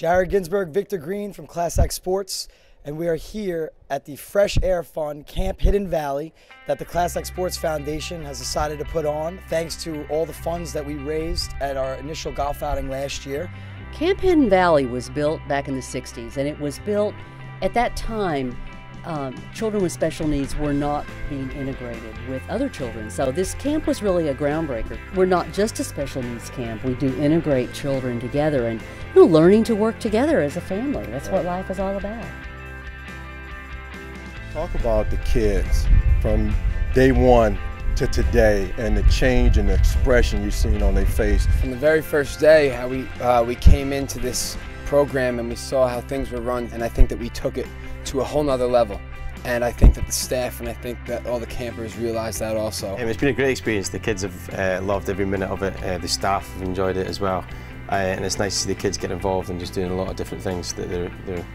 Jared Ginsburg, Victor Green from Class Act Sports, and we are here at the Fresh Air Fund Camp Hidden Valley that the Class Act Sports Foundation has decided to put on thanks to all the funds that we raised at our initial golf outing last year. Camp Hidden Valley was built back in the 60s, and it was built at that time. Um, children with special needs were not being integrated with other children. So, this camp was really a groundbreaker. We're not just a special needs camp, we do integrate children together and you know, learning to work together as a family. That's what life is all about. Talk about the kids from day one to today and the change and the expression you've seen on their face. From the very first day, how we uh, we came into this program and we saw how things were run, and I think that we took it to a whole nother level. And I think that the staff and I think that all the campers realized that also. Um, it's been a great experience. The kids have uh, loved every minute of it. Uh, the staff have enjoyed it as well. Uh, and it's nice to see the kids get involved and just doing a lot of different things that, they're, they're,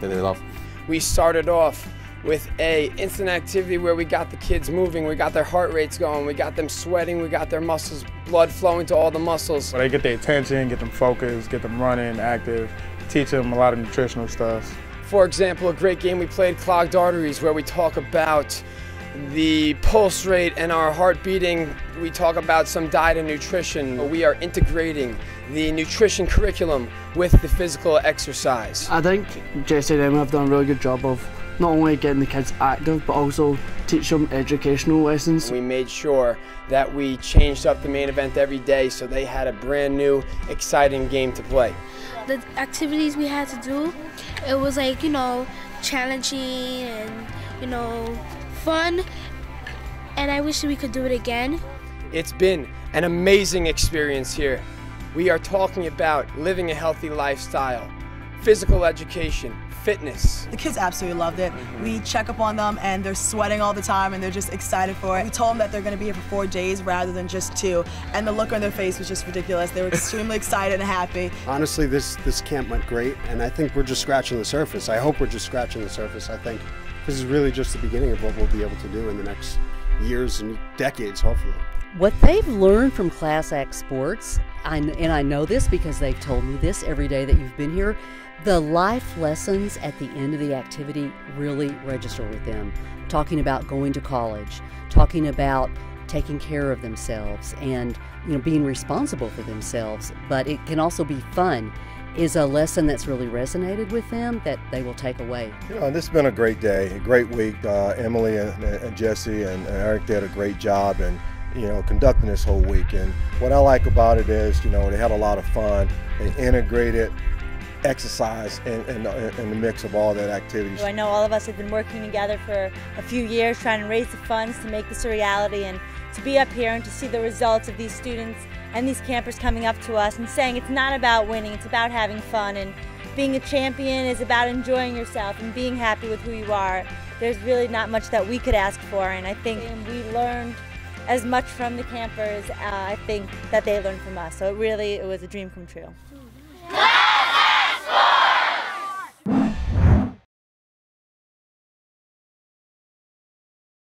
that they love. We started off with a instant activity where we got the kids moving, we got their heart rates going, we got them sweating, we got their muscles, blood flowing to all the muscles. Where they get their attention, get them focused, get them running, active, teach them a lot of nutritional stuff. For example, a great game we played, Clogged Arteries, where we talk about the pulse rate and our heart beating. We talk about some diet and nutrition. We are integrating the nutrition curriculum with the physical exercise. I think Jesse and Emma have done a really good job of not only getting the kids active but also teach them educational lessons. We made sure that we changed up the main event every day so they had a brand new exciting game to play. The activities we had to do, it was like, you know, challenging and, you know, fun and I wish we could do it again. It's been an amazing experience here. We are talking about living a healthy lifestyle, physical education, fitness. The kids absolutely loved it. We check up on them and they're sweating all the time and they're just excited for it. We told them that they're going to be here for four days rather than just two, and the look on their face was just ridiculous. They were extremely excited and happy. Honestly, this this camp went great, and I think we're just scratching the surface. I hope we're just scratching the surface. I think this is really just the beginning of what we'll be able to do in the next years and decades, hopefully. What they've learned from Class Act Sports, I, and I know this because they've told me this every day that you've been here, the life lessons at the end of the activity really register with them. Talking about going to college, talking about taking care of themselves and you know being responsible for themselves, but it can also be fun is a lesson that's really resonated with them that they will take away. You know, this has been a great day, a great week. Uh, Emily and, and Jesse and, and, Eric did a great job and you know conducting this whole week. And what I like about it is, you know, they had a lot of fun. They integrated exercise in, in, in the mix of all that activities. I know all of us have been working together for a few years trying to raise the funds to make this a reality and to be up here and to see the results of these students and these campers coming up to us and saying it's not about winning, it's about having fun and being a champion is about enjoying yourself and being happy with who you are. There's really not much that we could ask for and I think we learned as much from the campers uh, I think that they learned from us. So it really it was a dream come true.